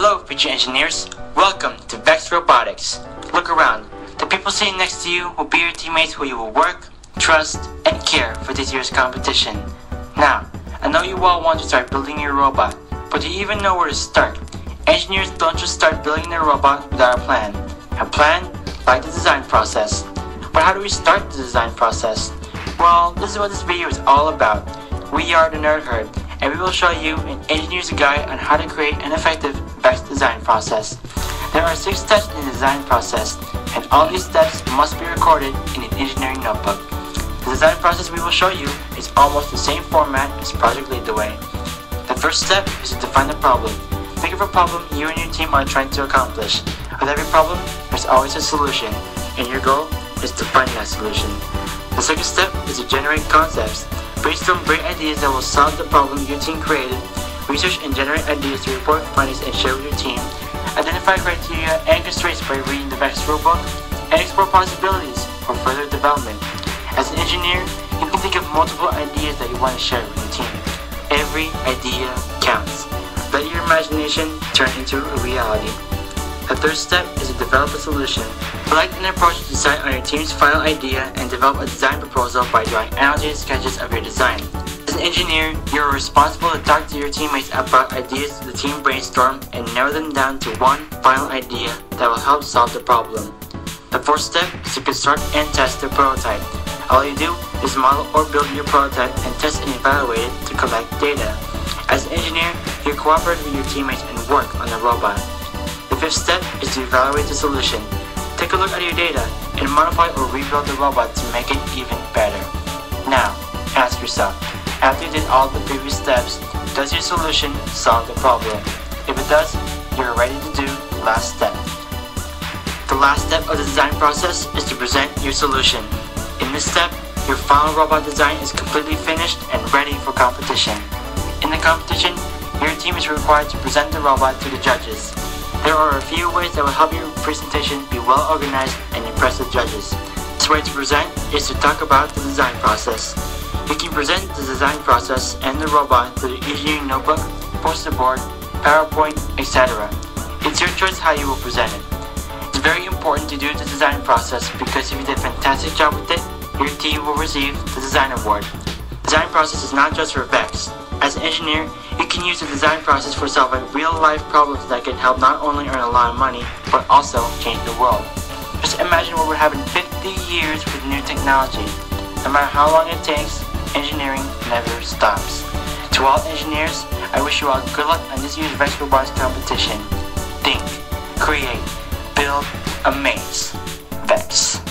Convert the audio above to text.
Hello, future engineers. Welcome to Vex Robotics. Look around. The people sitting next to you will be your teammates who you will work, trust, and care for this year's competition. Now, I know you all want to start building your robot, but do you even know where to start? Engineers don't just start building their robot without a plan. A plan, like the design process. But how do we start the design process? Well, this is what this video is all about. We are the Nerd Herd, and we will show you an engineer's guide on how to create an effective Design process. There are six steps in the design process, and all these steps must be recorded in an engineering notebook. The design process we will show you is almost the same format as Project Lead the Way. The first step is to define the problem. Think of a problem you and your team are trying to accomplish. With every problem, there's always a solution, and your goal is to find that solution. The second step is to generate concepts. Brainstorm great ideas that will solve the problem your team created. Research and generate ideas to report findings and share with your team. Identify criteria and constraints by reading the Vex rulebook, and explore possibilities for further development. As an engineer, you can think of multiple ideas that you want to share with your team. Every idea counts. Let your imagination turn into a reality. The third step is to develop a solution. Select an approach to decide on your team's final idea and develop a design proposal by drawing annotated sketches of your design. As an engineer, you are responsible to talk to your teammates about ideas the team brainstorm and narrow them down to one final idea that will help solve the problem. The fourth step is to construct and test the prototype. All you do is model or build your prototype and test and evaluate it to collect data. As an engineer, you cooperate with your teammates and work on the robot. The fifth step is to evaluate the solution. Take a look at your data and modify or rebuild the robot to make it even better. Now, ask yourself, after you did all the previous steps, does your solution solve the problem? If it does, you're ready to do the last step. The last step of the design process is to present your solution. In this step, your final robot design is completely finished and ready for competition. In the competition, your team is required to present the robot to the judges. There are a few ways that will help your presentation be well organized and impress the judges. This way to present is to talk about the design process. You can present the design process and the robot through the engineering notebook, poster board, PowerPoint, etc. It's your choice how you will present it. It's very important to do the design process because if you did a fantastic job with it, your team will receive the design award. Design process is not just for Vex. As an engineer, you can use the design process for solving real-life problems that can help not only earn a lot of money, but also change the world. Just imagine what would happen 50 years with new technology. No matter how long it takes, engineering never stops. To all engineers, I wish you all good luck on this year's Vex Robotics competition. Think, create, build, amaze. Vex.